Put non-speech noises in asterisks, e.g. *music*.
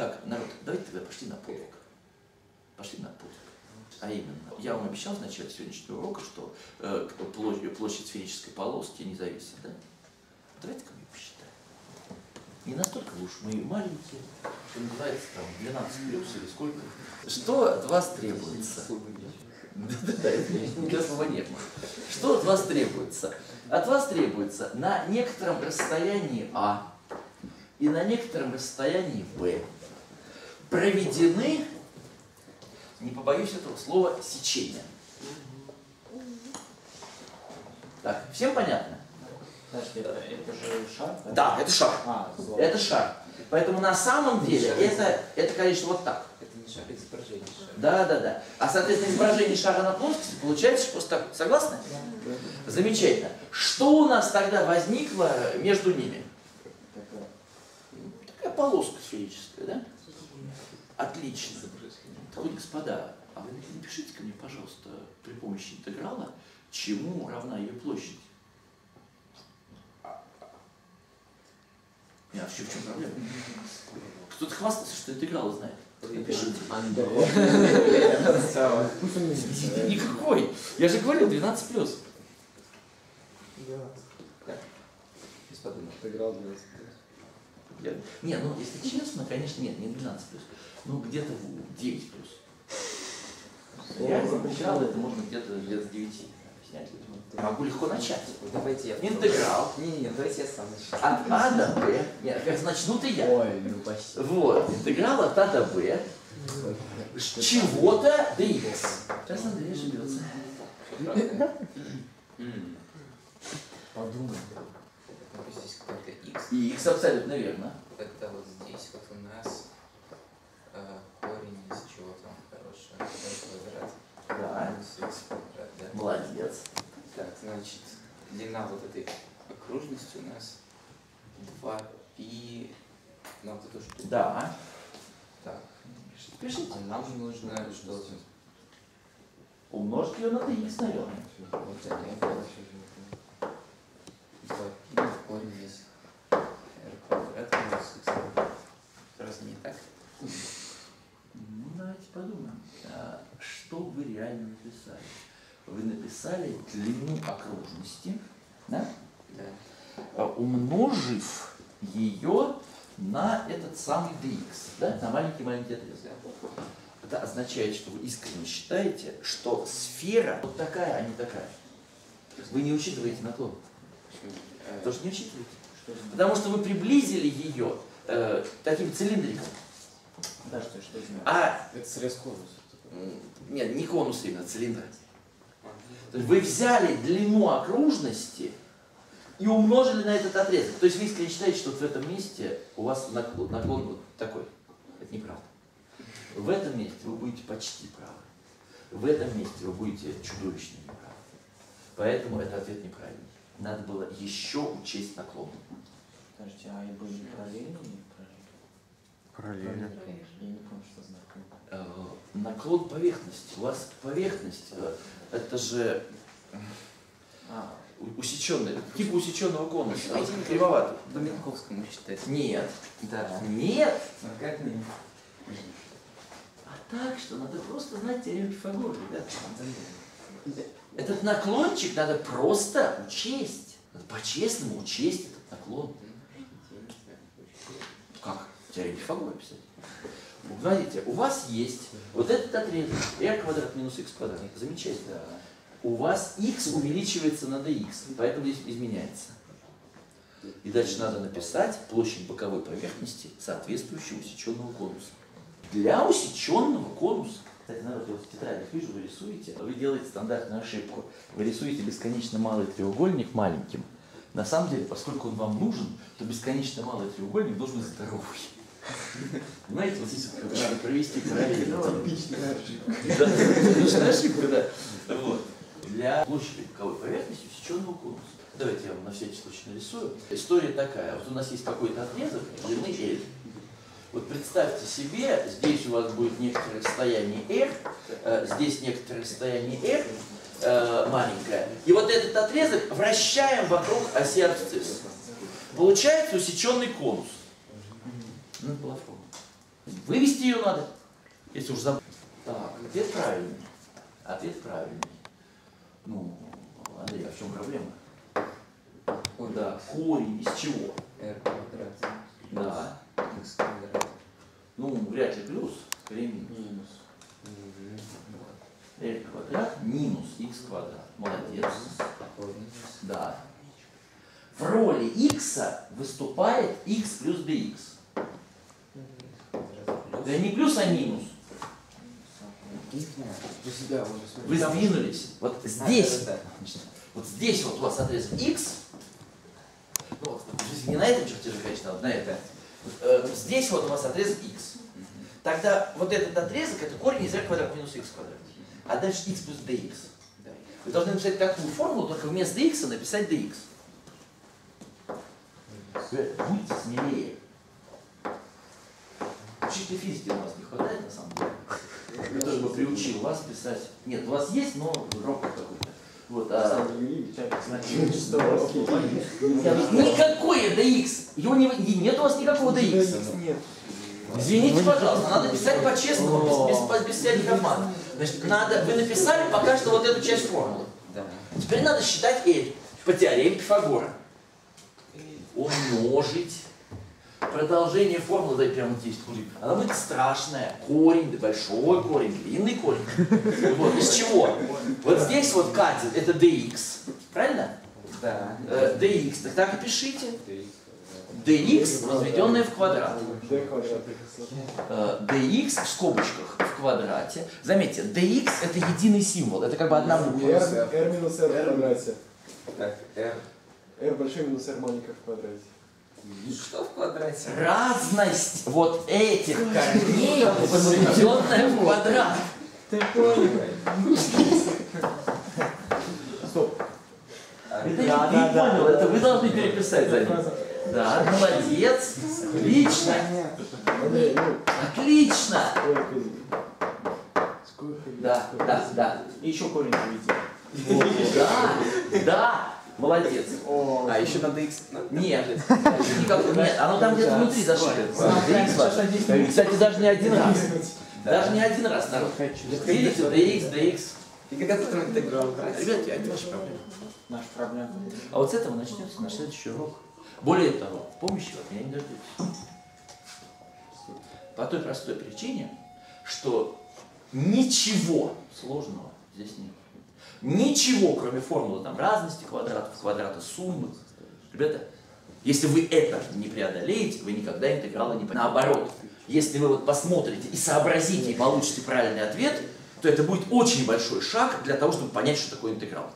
Так, народ, давайте тогда пошли на подвиг. Пошли на подвиг. А именно, я вам обещал в начале сегодняшнего урока, что э, площадь, площадь сферической полоски не зависит, да? Давайте-ка мы посчитаем. Не настолько уж мы маленькие, что называется там 12 плюс или сколько. Что от вас требуется? Да-да-да, для слова нет. Что от вас требуется? От вас требуется на некотором расстоянии А и на некотором расстоянии Б проведены, не побоюсь этого слова, сечения. Так, всем понятно? Подожди, это, это же шар? Да, это шар. А, зло. Это шар. Поэтому на самом деле это, это, конечно, вот так. Это не шар, это изображение шара. Да, да, да. А, соответственно, изображение шара на плоскости получается просто так. Согласны? Замечательно. Что у нас тогда возникло между ними? Такая полоска сферическая, да? Отлично. Так вот, господа, а вы напишите-ка мне, пожалуйста, при помощи интеграла, чему равна ее площадь? Не, а в чем, в чем проблема? Кто-то хвастался, что интеграл знает. Напишите. *laughs* Никакой. Я же говорил, 12 плюс. Подумал. Отыграл 12 Я- Не, ну если честно, конечно, нет, не 12 плюс. Ну где-то в 9 плюс. Я запрещал, это можно где-то лет с 9 объяснять людям. Могу легко начать. Давайте я. Интеграл Не, не, давайте я сам начну. от А до Б. Нет, как начну-то я. Ой, ну почти. Вот, интеграл от А до Б. С чего-то до Х. Сейчас Андрей ошибется. М. Подумай. X. И Х абсолютно верно. Тогда вот здесь вот у нас э, корень из чего там хорошего. Квадрат. Да, Минус x квадрат, да? молодец. Так, значит, длина вот этой окружности у нас 2π на вот эту штуку. Да. Так, Пишите. а нам нужно что? Умножьте ее на dx, наверное. Вот это я было 2π корень из r квадрат минус x квадрат. Разве не так? Ну, давайте подумаем. А, Что вы реально написали? Вы написали длину окружности, да? Да. А, умножив ее на этот самый dx, да? на маленький-маленький отрезок. Это означает, что вы искренне считаете, что сфера вот такая, а не такая. Вы не учитываете наклон. Тоже не учитываете. Потому что вы приблизили ее э, таким цилиндриком. Да, что, что это? А Это срез конуса. нет, не конус именно, цилиндр. То есть вы взяли длину окружности и умножили на этот отрезок. То есть вы искренне считаете, что вот в этом месте у вас наклон, наклон вот такой. Это неправда. В этом месте вы будете почти правы. В этом месте вы будете чудовищно неправы. Поэтому это ответ неправильный. Надо было еще учесть наклон. Подождите, а и были параллельные или параллельные? Параллельно. Я не помню, что знак. Э, наклон поверхности. У вас поверхность, э, это же А, усеченный, типа усеченного конуса, а кривоватый. По Минковскому считать. Нет, Да. нет. Ну как не? А так что надо просто знать теорему Пифагора, ребята. Этот наклончик надо просто учесть. Надо по-честному учесть этот наклон. Теорему Пифагора писать. Смотрите, у вас есть вот этот отрезок r квадрат минус x квадрат. Замечательно. У вас x увеличивается на dx, поэтому здесь изменяется. И дальше надо написать площадь боковой поверхности, соответствующего усеченного конуса. Для усеченного конуса, кстати, народ, я вот в тетрадях вижу, вы рисуете, вы делаете стандартную ошибку. Вы рисуете бесконечно малый треугольник маленьким. На самом деле, поскольку он вам нужен, то бесконечно малый треугольник должен быть здоровый. Понимаете, вот здесь вот надо провести параллель. типичная ошибка. Да, ошибка, да. Вот. Для площади боковой поверхности усеченного конуса. Давайте я вам на всякий случай нарисую. История такая. Вот у нас есть какой-то отрезок длины L. Вот представьте себе, здесь у вас будет некоторое расстояние R, э, здесь некоторое расстояние R, э, маленькое. И вот этот отрезок вращаем вокруг оси абсцисса. Получается усеченный конус. Была форма. Вывести ее надо, если уж забыл. Так, ответ правильный. Ответ правильный. Ну, Андрей, а в чем проблема? Корень Да, корень из чего? r квадрат Да. x квадрат. Ну, вряд ли плюс, скорее минус. Минус. r квадрат минус x квадрат. Молодец. Да. В роли x выступает x плюс dx. Да не плюс, а минус. Вы себя уже Вы смотрите. сдвинулись. Вот здесь, вот здесь вот у вас отрезок x. Ну, вот, не на этом чертеже, конечно, а вот на. Вот, э, здесь вот у вас отрезок x. Тогда вот этот отрезок это корень из r квадрат минус x квадрат. А дальше x плюс dx. Вы должны написать такую формулу, только вместо x написать dx. Будьте смелее. Учителя физики у вас не хватает, на самом деле. *laughs* Который бы приучил вас писать. Нет, у вас есть, но робот какой-то. Вот, а... *laughs* Никакое dx. Его не, не- нет у вас никакого dx. Нет. Извините, пожалуйста, надо писать по-честному, без, без, без всяких обманов. Значит, надо, вы написали пока что вот эту часть формулы. Теперь надо считать L по теореме Пифагора. Умножить. Продолжение формулы, дай прямо здесь будет. Она будет страшная. Корень, да большой корень, длинный корень. Вот, из чего? Вот здесь вот катет, это dx. Правильно? Да. Э, dx. Так так и пишите. dx, возведенное в квадрат. Э, dx в скобочках в квадрате. Заметьте, dx это единый символ. Это как бы одна буква. r, минус r в квадрате. Так, r. r большой минус r маленький в квадрате. Что в квадрате? Разность вот этих корней, возведенная в квадрат. Стоп. А, Это я не понял, это вы должны переписать за ним. Да, молодец. Отлично. Ну, Отлично. Да, да, да. И еще корень. Да, да. Молодец. А еще надо x. Нет, нет, оно там где-то внутри зашито. DX. Кстати, даже не один раз. Даже не один раз, народ. Видите, DX, DX. И когда потом интеграл брать? Ребят, это ваша проблема. Наша проблема. А вот с этого начнется наш следующий урок. Более того, помощи от меня не дождетесь. По той простой причине, что ничего сложного здесь нет. Ничего, кроме формулы там, разности квадратов, квадрата суммы. Ребята, если вы это не преодолеете, вы никогда интеграла не поймете. Наоборот, если вы вот посмотрите и сообразите и получите правильный ответ, то это будет очень большой шаг для того, чтобы понять, что такое интеграл.